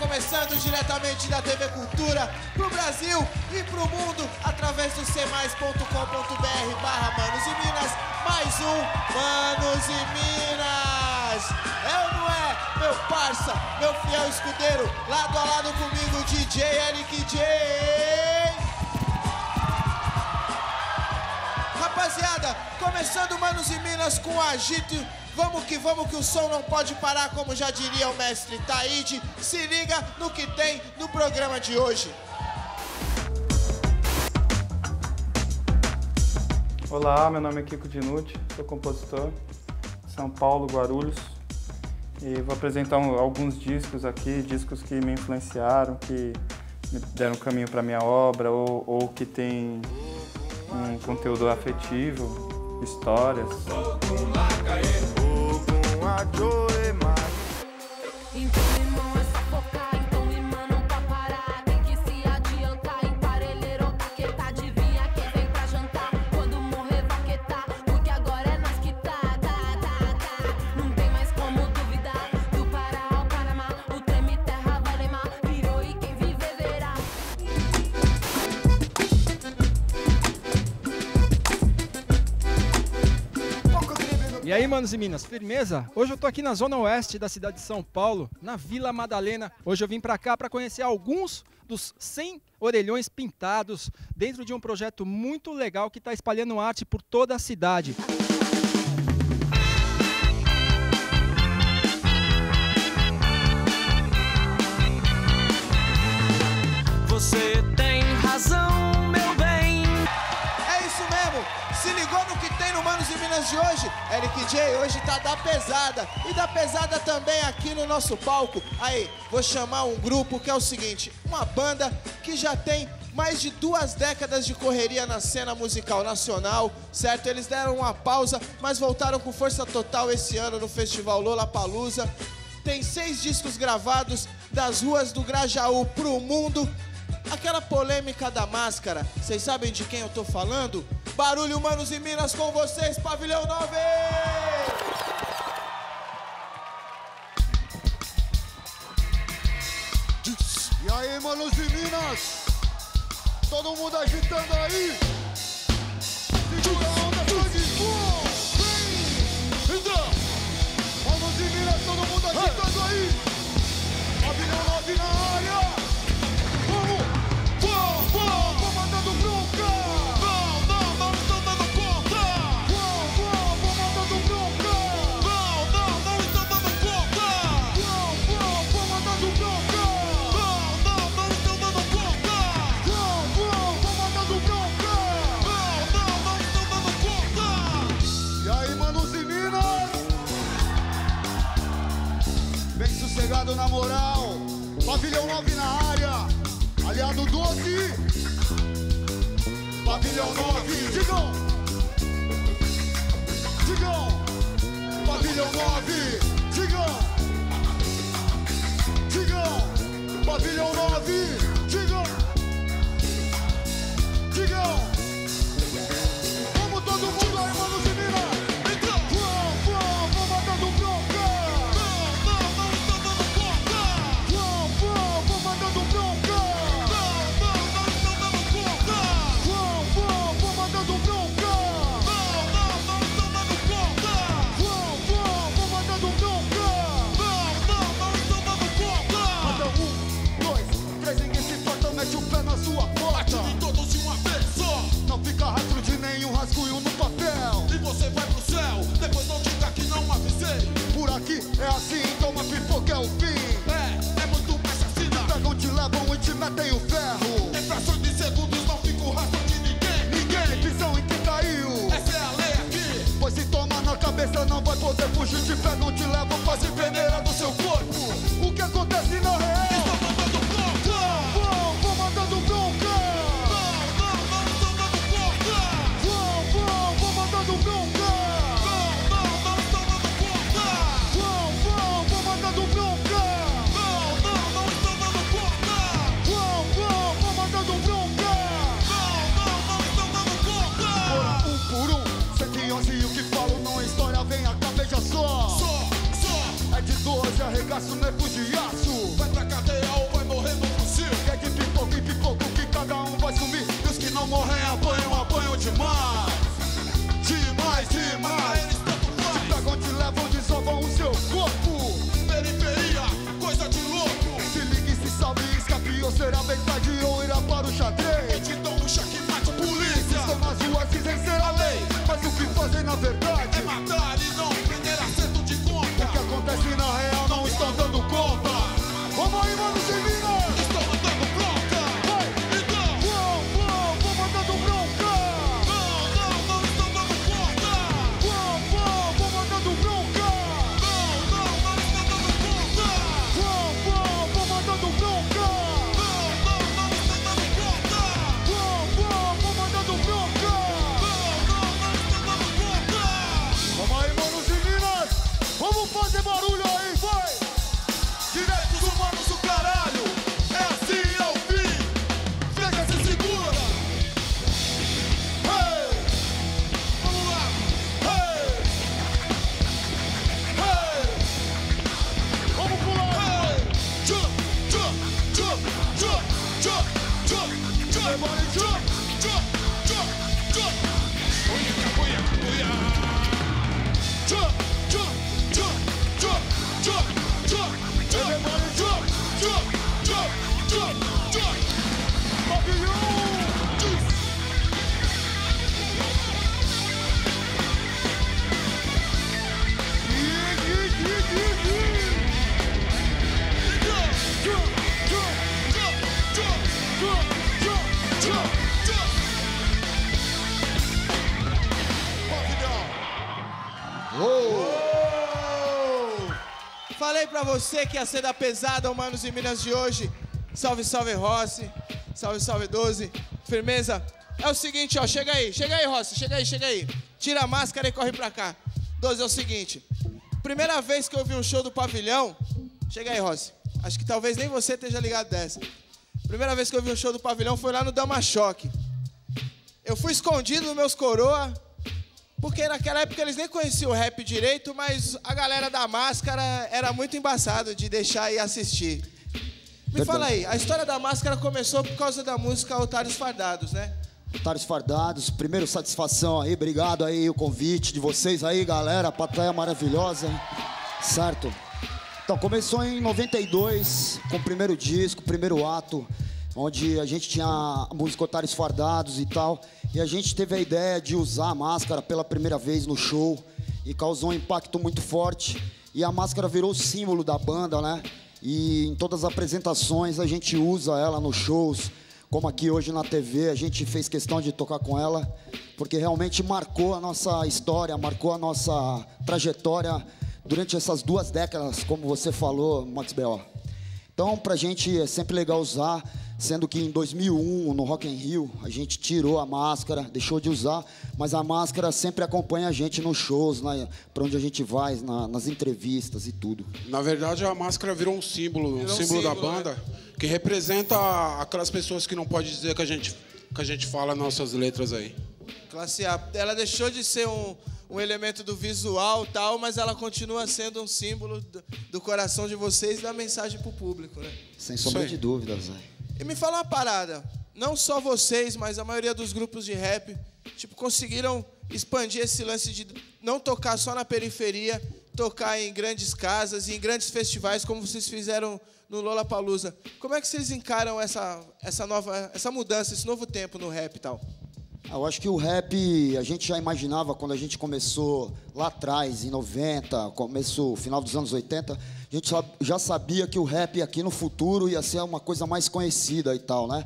começando diretamente da TV Cultura pro Brasil e pro mundo através do cmais.com.br barra Manos e Minas. Mais um Manos e Minas. É ou não é, meu parça, meu fiel escudeiro, lado a lado comigo, DJ Eric J. Rapaziada, começando Manos e Minas com agito Vamos que vamos que o som não pode parar, como já diria o mestre Taíde. Se liga no que tem no programa de hoje. Olá, meu nome é Kiko Dinucci, sou compositor de São Paulo, Guarulhos. E vou apresentar alguns discos aqui, discos que me influenciaram, que me deram caminho para minha obra ou, ou que tem um conteúdo afetivo, histórias. door. E aí, manos e minas, firmeza? Hoje eu tô aqui na zona oeste da cidade de São Paulo, na Vila Madalena. Hoje eu vim para cá para conhecer alguns dos 100 orelhões pintados dentro de um projeto muito legal que está espalhando arte por toda a cidade. Você Minas de hoje? Eric J hoje tá da pesada. E da pesada também aqui no nosso palco. Aí, vou chamar um grupo que é o seguinte: uma banda que já tem mais de duas décadas de correria na cena musical nacional, certo? Eles deram uma pausa, mas voltaram com força total esse ano no Festival Lollapalooza. Tem seis discos gravados das ruas do Grajaú pro mundo. Aquela polêmica da máscara, vocês sabem de quem eu tô falando? Barulho Manos e Minas com vocês, Pavilhão 9! E aí, Manos e Minas? Todo mundo agitando aí? Segura a onda, sangue! Vem! Então! Manos e Minas, todo mundo agitando aí! Pavilhão 9 na área! Moral. Pavilhão 9 na área. Aliado 12. Pavilhão 9. Digam. Digam. Pavilhão 9. Digam. Digam. Pavilhão 9. Digam. Digam. Arregaço, não é de aço. Vai Correm apanham, apanham demais. Demais, demais. Eles tanto pegam, te levam, desovam o seu corpo. Periferia, coisa de louco. Se liga e se sabe, escape ou será metade ou irá para o xadrez. E do dão um cheque mate, polícia. Estão nas ruas, dizem ser a lei. Mas o que fazer na verdade? Falei pra você que ia ser da pesada, humanos e Minas de hoje. Salve, salve, Rossi. Salve, salve, 12. Firmeza? É o seguinte, ó, chega aí, chega aí, Rossi, chega aí, chega aí. Tira a máscara e corre pra cá. 12, é o seguinte. Primeira vez que eu vi um show do pavilhão. Chega aí, Rossi. Acho que talvez nem você esteja ligado dessa. Primeira vez que eu vi um show do pavilhão foi lá no Dama Choque. Eu fui escondido nos meus coroa, porque naquela época eles nem conheciam o rap direito, mas a galera da máscara era muito embaçado de deixar ir assistir. Me fala aí, a história da máscara começou por causa da música Otários Fardados, né? Otários Fardados, primeiro satisfação aí, obrigado aí o convite de vocês aí, galera, plateia maravilhosa, hein? Certo? Então, começou em 92, com o primeiro disco, o primeiro ato, onde a gente tinha a música Otários Fardados e tal, e a gente teve a ideia de usar a máscara pela primeira vez no show, e causou um impacto muito forte, e a máscara virou símbolo da banda, né? E em todas as apresentações a gente usa ela nos shows, como aqui hoje na TV, a gente fez questão de tocar com ela, porque realmente marcou a nossa história, marcou a nossa trajetória durante essas duas décadas, como você falou, Max B.O. Então, pra gente é sempre legal usar, sendo que em 2001, no Rock in Rio, a gente tirou a máscara, deixou de usar, mas a máscara sempre acompanha a gente nos shows, na, pra onde a gente vai, na- nas entrevistas e tudo. Na verdade, a máscara virou um símbolo, um Virou um símbolo, da símbolo, banda, que representa aquelas pessoas que não pode dizer que a gente, que a gente fala nossas letras aí. Classe A. Ela deixou de ser um, um elemento do visual tal, mas ela continua sendo um símbolo do, do coração de vocês e da mensagem pro público, né? Sem sombra de dúvidas, Zé. E me fala uma parada. Não só vocês, mas a maioria dos grupos de rap, tipo, conseguiram expandir esse lance de não tocar só na periferia, tocar em grandes casas e em grandes festivais, como vocês fizeram no Lollapalooza. Como é que vocês encaram essa, essa nova, essa mudança, esse novo tempo no rap e tal? Eu acho que o rap, a gente já imaginava quando a gente começou lá atrás, em 90, começo, final dos anos 80, a gente já sabia que o rap aqui no futuro ia ser uma coisa mais conhecida e tal, né?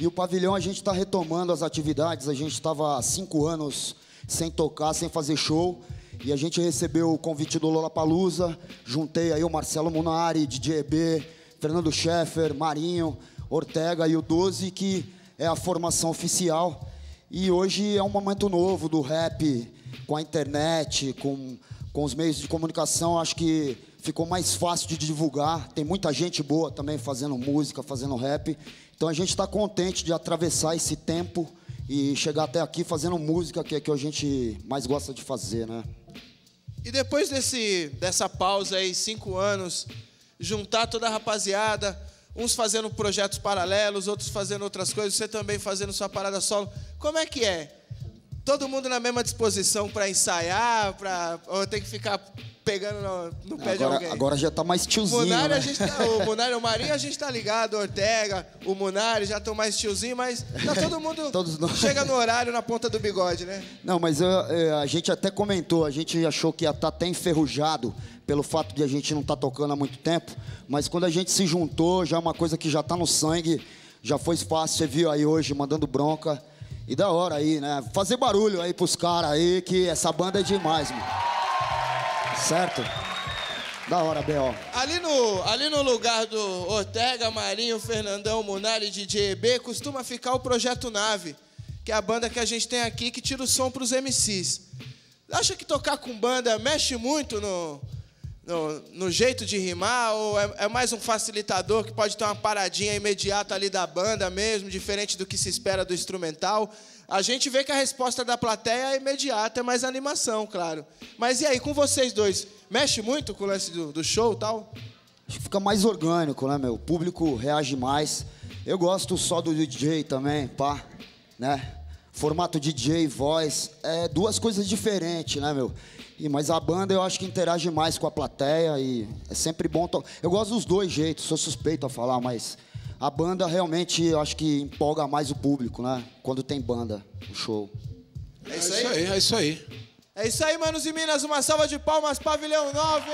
E o pavilhão a gente está retomando as atividades, a gente estava há cinco anos sem tocar, sem fazer show, e a gente recebeu o convite do Lollapalooza, juntei aí o Marcelo Munari, DJ EB, Fernando Scheffer, Marinho, Ortega e o 12, que é a formação oficial. E hoje é um momento novo do rap, com a internet, com, com os meios de comunicação. Acho que ficou mais fácil de divulgar. Tem muita gente boa também fazendo música, fazendo rap. Então a gente está contente de atravessar esse tempo e chegar até aqui fazendo música, que é que a gente mais gosta de fazer, né? E depois desse, dessa pausa aí, cinco anos, juntar toda a rapaziada, uns fazendo projetos paralelos, outros fazendo outras coisas, você também fazendo sua parada solo. Como é que é? Todo mundo na mesma disposição para ensaiar, para ou tem que ficar pegando no, no pé de Agora, alguém? agora já tá mais o tiozinho, Munari, né? a gente tá, o Munari, o Marinho, a gente tá ligado, o Ortega, o Munari já estão mais tiozinho, mas tá todo mundo Todos nós. chega no horário na ponta do bigode, né? Não, mas eu, é, a gente até comentou, a gente achou que ia estar até enferrujado pelo fato de a gente não estar tocando há muito tempo, mas quando a gente se juntou, já é uma coisa que já está no sangue, já foi fácil, você viu aí hoje mandando bronca. E da hora aí, né? Fazer barulho aí pros caras aí, que essa banda é demais, mano. Certo? Da hora, B.O. Ali no, ali no lugar do Ortega, Marinho, Fernandão, Munari DJ EB, costuma ficar o Projeto Nave, que é a banda que a gente tem aqui que tira o som pros MCs. Acha que tocar com banda mexe muito no, no, no jeito de rimar ou é, é, mais um facilitador que pode ter uma paradinha imediata ali da banda mesmo, diferente do que se espera do instrumental? A gente vê que a resposta da plateia é imediata, é mais animação, claro. Mas e aí, com vocês dois, mexe muito com o lance do, do show e tal? Acho que fica mais orgânico, né, meu? O público reage mais. Eu gosto só do DJ também, pá, né? Formato DJ, voz, é duas coisas diferentes, né, meu? E, mas a banda eu acho que interage mais com a plateia e é sempre bom. To... Eu gosto dos dois jeitos, sou suspeito a falar, mas a banda realmente eu acho que empolga mais o público, né? Quando tem banda no show. É isso aí, é isso aí. É isso aí, manos e minas. Uma salva de palmas, Pavilhão 9!